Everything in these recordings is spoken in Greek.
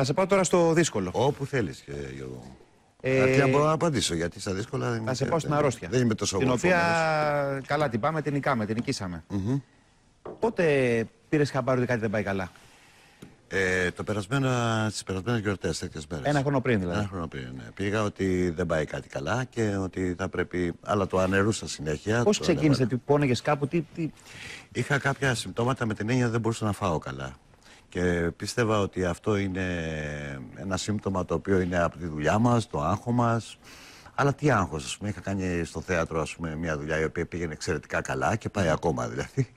Θα σε πάω τώρα στο δύσκολο. Όπου θέλεις, Γιώργο. Ε, Αρκεί να μπορώ να απαντήσω γιατί στα δύσκολα δεν Θα σε είναι- πάω στην δεν- αρρώστια. Δεν είμαι τόσο Την γορφωμένος. οποία καλά την πάμε, την νικάμε, την νικήσαμε. Πότε πήρες χαμπάρι ότι κάτι δεν πάει καλά; Ε, το περασμένο, στις περασμένες γιορτές, τέτοιες μέρες. Ένα χρόνο πριν δηλαδή. Ένα χρόνο πριν, ναι. Πήγα ότι δεν πάει κάτι καλά και ότι θα πρέπει... Αλλά το αναιρούσα συνέχεια. Πώς το ξεκίνησε, ανέβαλα. τι πόνεγες κάπου, τι. τι... Είχα κάποια συμπτώματα με την έννοια ότι δεν μπορούσα να φάω καλά. Και πίστευα ότι αυτό είναι ένα σύμπτωμα το οποίο είναι από τη δουλειά μας, το άγχος μας. Αλλά τι άγχος, ας πούμε, είχα κάνει στο θέατρο ας πούμε, μια δουλειά η οποία πήγαινε εξαιρετικά καλά και πάει ακόμα δηλαδή.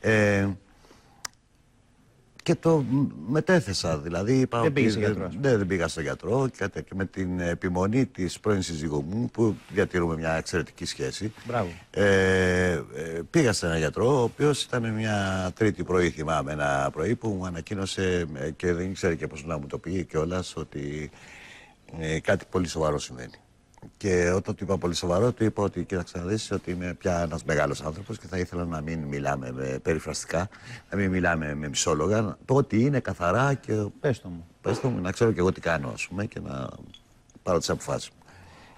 Ε, και το μ, μετέθεσα, δηλαδή είπα Δεν ότι πήγες σε γιατρό, ας πούμε. ναι, δεν πήγα στο γιατρό και, κάτι τέτοιο. με την επιμονή της πρώην σύζυγού μου που διατηρούμε μια εξαιρετική σχέση. Μπράβο. Ε, ε, πήγα σε έναν γιατρό, ο οποίος ήταν μια τρίτη πρωί, θυμάμαι, ένα πρωί που μου ανακοίνωσε ε, και δεν ήξερε και πώς να μου το πει κιόλας ότι ε, κάτι πολύ σοβαρό συμβαίνει. Και όταν του είπα πολύ σοβαρό, του είπα ότι κοίταξε να δεις ότι είμαι πια ένας μεγάλος άνθρωπος και θα ήθελα να μην μιλάμε με περιφραστικά, να μην μιλάμε με μισόλογα, να πω ότι είναι καθαρά και Πες το μου. πες το μου, να ξέρω και εγώ τι κάνω, ας πούμε, και να πάρω τις αποφάσεις μου.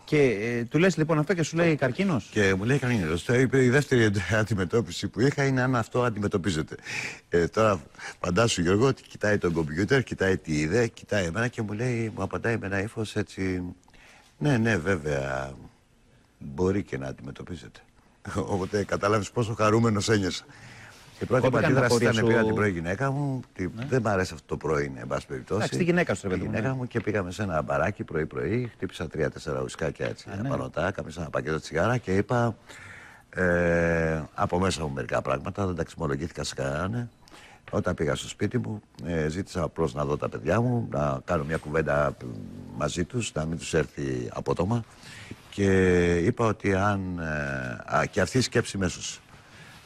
Και ε, του λες λοιπόν αυτό και σου λέει καρκίνος; Και μου λέει κανένα. Το είπε η δεύτερη αντιμετώπιση που είχα είναι αν αυτό αντιμετωπίζεται. Ε, τώρα φαντάσου Γιώργο ότι κοιτάει τον κομπιούτερ, κοιτάει τι είδε, κοιτάει εμένα και μου λέει, μου απαντάει με ένα ύφος έτσι. Ναι, ναι, βέβαια. Μπορεί και να αντιμετωπίζεται. Οπότε κατάλαβε πόσο χαρούμενος ένιωσα. Και η πρώτη Κόπηκαν τα πατήρα πόδια ήταν σου. πήρα την πρώην γυναίκα μου. Τι- Δεν μ' αρέσει αυτό το πρωί, εν πάση περιπτώσει. Εντάξει, τη γυναίκα σου, ρε Τη παιδί μου, γυναίκα ναι. μου και πήγαμε σε ένα μπαράκι πρωί-πρωί. Χτύπησα τρία-τέσσερα ουσκάκια έτσι. ναι. Απανωτά, κάμισα ένα πακέτο τσιγάρα και είπα ε, από μέσα μου μερικά πράγματα. Δεν τα ξυμολογήθηκα σε κανέναν. Όταν πήγα στο σπίτι μου, ε, ζήτησα απλώς να δω τα παιδιά μου, να κάνω μια κουβέντα ε, μαζί τους, να μην τους έρθει απότομα. Και είπα ότι αν. ε, α, και αυτή η σκέψη μέσω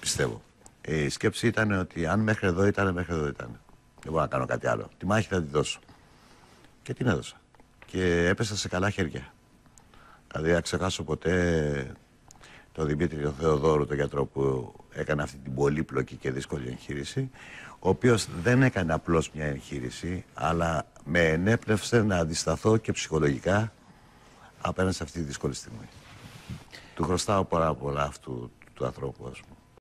πιστεύω. Η σκέψη ήταν ότι αν μέχρι εδώ ήταν, μέχρι εδώ ήταν. Δεν μπορώ να κάνω κάτι άλλο. Τη μάχη θα τη δώσω. Και την έδωσα. Και έπεσα σε καλά χέρια. Δηλαδή, να ξεχάσω ποτέ τον Δημήτρη τον Θεοδόρου, τον γιατρό που έκανε αυτή την πολύπλοκη και δύσκολη εγχείρηση, ο οποίος δεν έκανε απλώς μια εγχείρηση, αλλά με ενέπνευσε να αντισταθώ και ψυχολογικά απέναντι σε αυτή τη δύσκολη στιγμή. Του χρωστάω πάρα πολλά αυτού του ανθρώπου, ας πούμε.